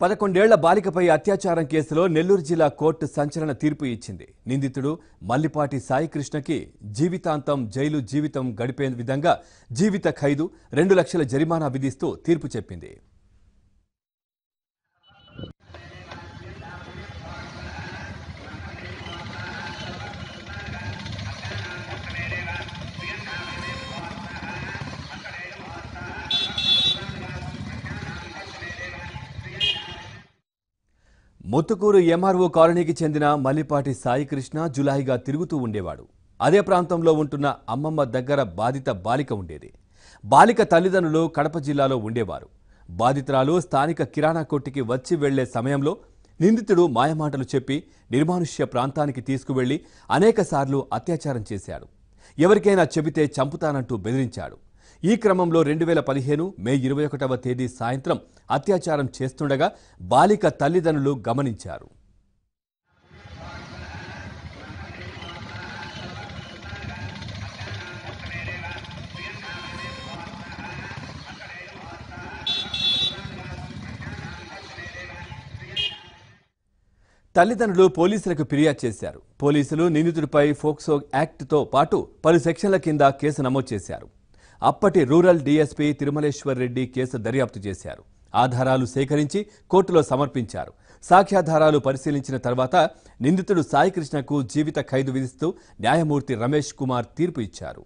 పదకొండేళ్ళ బాలికపై అత్యాచారం కేసులో నెల్లూరు జిల్లా కోర్టు సంచలన తీర్పు ఇచ్చింది. నిందితుడు మల్లిపాటి సాయికృష్ణకి జీవితాంతం జైలు జీవితం గడిపే విధంగా జీవిత ఖైదు రెండు లక్షల జరిమానా విధిస్తూ తీర్పు చెప్పింది. ముత్తుకూరు ఎంఆర్ఓ కాలనీకి చెందిన మల్లిపాటి సాయికృష్ణ జులాయిగా తిరుగుతూ ఉండేవాడు. అదే ప్రాంతంలో ఉంటున్న అమ్మమ్మ దగ్గర బాధిత బాలిక ఉండేది. బాలిక తల్లిదండ్రులు కడప జిల్లాలో ఉండేవారు. బాధితురాలు స్థానిక కిరాణా కొట్టుకి వచ్చి వెళ్ళే సమయంలో నిందితుడు మాయమాటలు చెప్పి నిర్మానుష్య ప్రాంతానికి తీసుకువెళ్ళి అనేకసార్లు అత్యాచారం చేశాడు. ఎవరికైనా చెబితే చంపుతానంటూ బెదిరించాడు. ఈ క్రమంలో రెండు వేల పదిహేను మే ఇరవై ఒకటవ తేదీ సాయంత్రం అత్యాచారం చేస్తుండగా బాలిక తల్లిదండ్రులు గమనించారు. తల్లిదండ్రులు పోలీసులకు ఫిర్యాదు చేశారు. పోలీసులు నిందితుడిపై ఫోక్సో యాక్ట్తో పాటు పలు సెక్షన్ల కింద కేసు నమోదు చేశారు. అప్పటి rural DSP Tirumaleshwar Reddy case దర్యాప్తు చేశారు. ఆధారాలు సేకరించి కోర్టులో సమర్పించారు. సాక్ష్యాధారాలు పరిశీలించిన తర్వాత నిందితుడు సాయికృష్ణకు జీవిత ఖైదు విధిస్తూ న్యాయమూర్తి రమేష్ కుమార్ తీర్పు ఇచ్చారు.